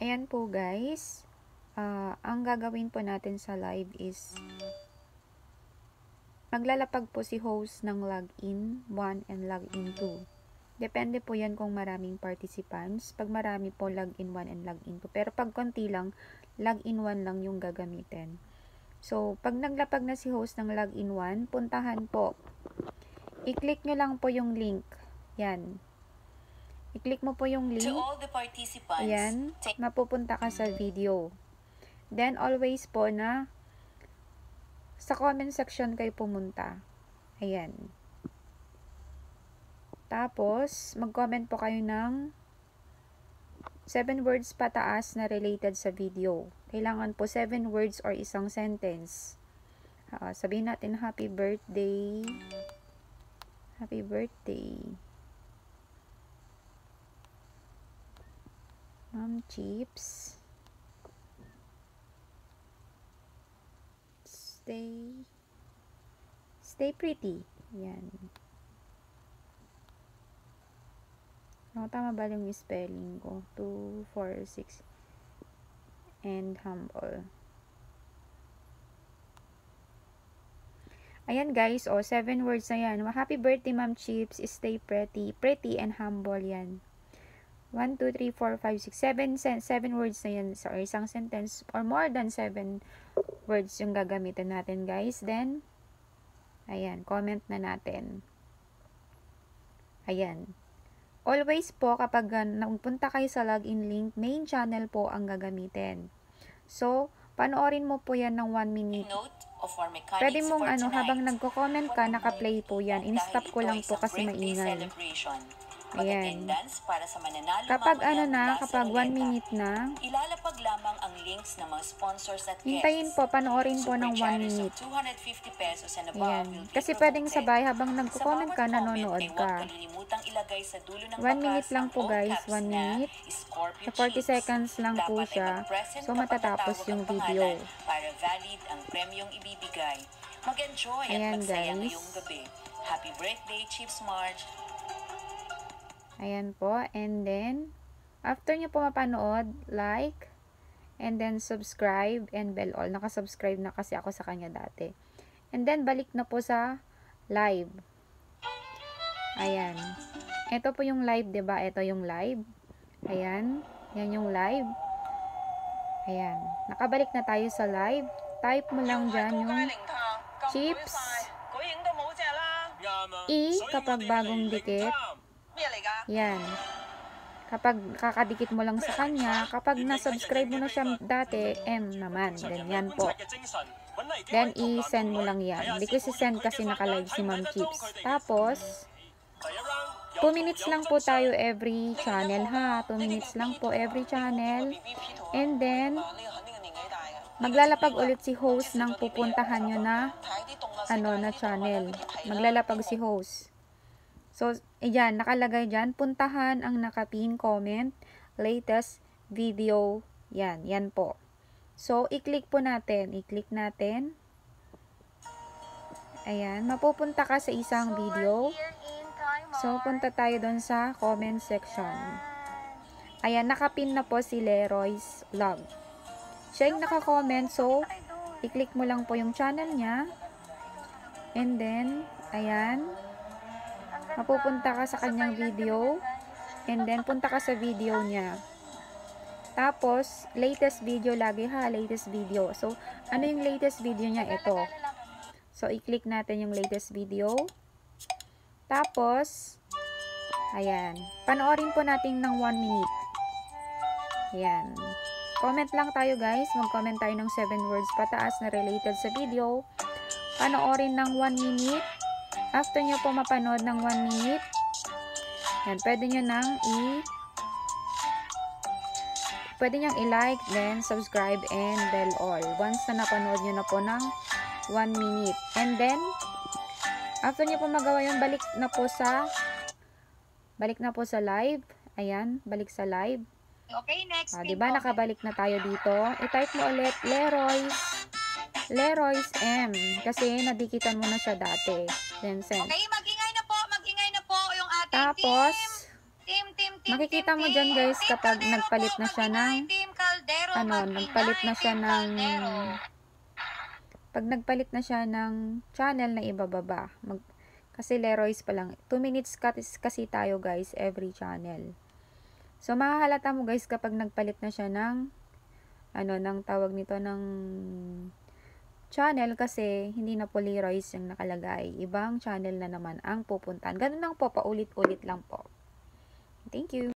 Ayan po guys. Uh, ang gagawin po natin sa live is maglalapag po si host ng login 1 and login 2. Depende po yan kung maraming participants. Pag marami po, login 1 and login 2. Pero pag konti lang, login 1 lang yung gagamitin. So, pag naglapag na si host ng login 1, puntahan po. I-click nyo lang po yung link. Yan. I-click mo po yung link. To all the participants, Ayan. Mapupunta ka sa video. Then, always po na sa comment section kayo pumunta. Ayan. Tapos, mag-comment po kayo ng 7 words pataas na related sa video. Kailangan po 7 words or isang sentence. Uh, sabihin natin, happy birthday. Happy birthday. Mom Chips. Stay. Stay pretty. Yan. No, tama ba yung spelling ko? 2, 4, 6. And humble. Ayan guys, oh, 7 words na yan. Happy birthday, Ma'am Chips. Stay pretty. Pretty and humble yan. 1, 2, 3, 4, 5, 6, 7, 7 words na yan sa isang sentence or more than 7 words yung gagamitin natin guys. Then, ayan, comment na natin. Ayan. Always po kapag uh, nagpunta kayo sa login link, main channel po ang gagamitin. So, panoorin mo po yan ng 1 minute. Pwede mong ano, habang nagko-comment ka, naka-play po yan. In-stop ko lang po kasi maingay. Ayan. Para sa mananalo Kapag ano na, kapag 1 ruleta. minute na, Ilalapag lamang ang links ng mga sponsors at guests. hintayin po, panoorin po ng 1 Super chatters minute. of 250 pesos and above Ayan. Kasi pwedeng sabay habang nagko-comment ka, nanonood huwag ka. ilagay sa dulo ng One bakas minute lang ang po, guys. caps One na minute. Scorpio Sa 40 Chips. seconds lang po siya. So, matatapos yung video. Para valid ang premyong ibibigay. Mag-enjoy at Ayan, magsaya guys. ngayong gabi. Happy birthday, Chips March! Ayan po. And then, after nyo po mapanood, like, and then subscribe and bell all. Nakasubscribe na kasi ako sa kanya dati. And then, balik na po sa live. Ayan. Ito po yung live, ba? Ito yung live. Ayan. Yan yung live. Ayan. Nakabalik na tayo sa live. Type mo lang dyan yung chips. E kapag bagong dikit. Yan. Kapag kakadikit mo lang sa kanya, kapag na-subscribe mo na siya dati, M naman. Ganyan po. Then, i-send mo lang yan. Because i-send kasi naka-live si Ma'am Chips. Tapos, 2 minutes lang po tayo every channel ha. 2 minutes lang po every channel. And then, maglalapag ulit si host ng pupuntahan nyo na ano na channel. Maglalapag si host. So, ayan, nakalagay dyan, puntahan ang nakapin comment, latest video, yan, yan po. So, i-click po natin, i-click natin. Ayan, mapupunta ka sa isang video. So, punta tayo doon sa comment section. Ayan, nakapin na po si Leroy's Vlog. Siya yung naka-comment, so, i-click mo lang po yung channel niya. And then, ayan, mapupunta ka sa kanyang video and then punta ka sa video niya. Tapos latest video lagi ha? Latest video. So ano yung latest video niya? Ito. So i-click natin yung latest video. Tapos ayan. Panoorin po natin ng 1 minute. Ayan. Comment lang tayo guys. Mag comment tayo ng 7 words pataas na related sa video. Panoorin ng 1 minute After nyo po mapanood ng 1 minute, yan, pwede nyo nang i- pwede nyo i-like, then subscribe, and bell all. Once na napanood nyo na po ng 1 minute. And then, after nyo po magawa yun, balik na po sa balik na po sa live. Ayan, balik sa live. Okay, next. Ah, 'di ba nakabalik na tayo dito? I-type mo ulit Leroy's Leroy's M kasi nadikitan mo na siya dati. Send. Okay, magingay na po, magingay na po yung ating Tapos team. Team, team, team, makikita team, mo dyan guys kapag Caldero nagpalit po, na siya ng Team Kaldero, ano, nagpalit na siya ng pag nagpalit na siya ng channel na ibababa, mag, kasi Leroy's pa lang, 2 minutes kasi, kasi tayo guys, every channel. So, mahahalata mo guys kapag nagpalit na siya ng, ano, ng tawag nito ng channel kasi hindi na po Leroy's yung nakalagay. Ibang channel na naman ang pupuntahan. Ganun lang po, paulit-ulit lang po. Thank you.